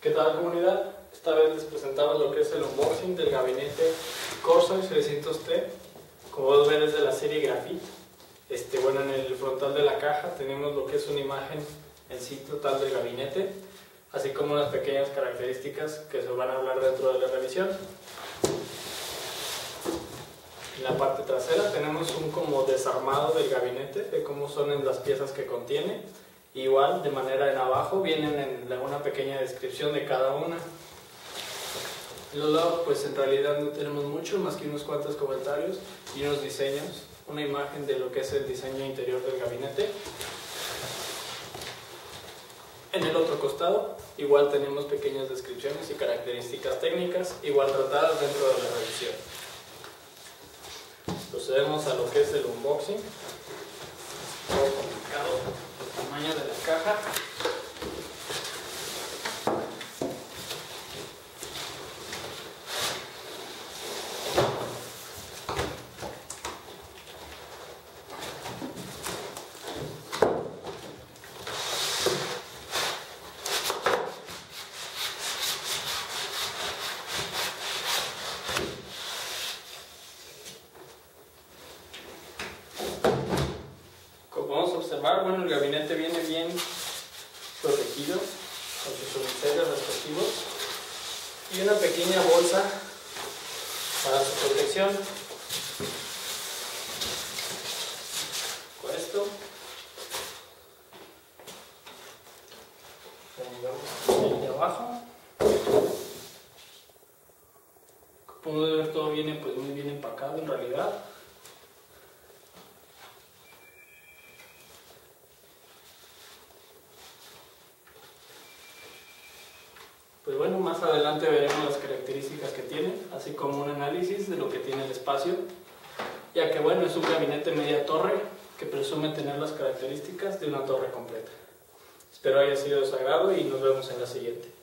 ¿Qué tal comunidad? Esta vez les presentamos lo que es el unboxing del gabinete Corsair 600T. Como ver es de la serie Graphite. Este, bueno, en el frontal de la caja tenemos lo que es una imagen en sí total del gabinete, así como unas pequeñas características que se van a hablar dentro de la revisión. En la parte trasera tenemos un como desarmado del gabinete, de cómo son las piezas que contiene. Igual, de manera en abajo, vienen en una pequeña descripción de cada una. Los lados, pues en realidad no tenemos mucho, más que unos cuantos comentarios y unos diseños, una imagen de lo que es el diseño interior del gabinete. En el otro costado, igual tenemos pequeñas descripciones y características técnicas, igual tratadas dentro de la revisión. Procedemos a lo que es el unboxing. Caja. Como podemos bueno, el gabinete viene bien protegido con sus unicelios respectivos y una pequeña bolsa para su protección. Con esto, ahí de abajo. Como podemos ver, todo viene pues muy bien empacado en realidad. Pues bueno, más adelante veremos las características que tiene, así como un análisis de lo que tiene el espacio, ya que bueno, es un gabinete media torre que presume tener las características de una torre completa. Espero haya sido de su agrado y nos vemos en la siguiente.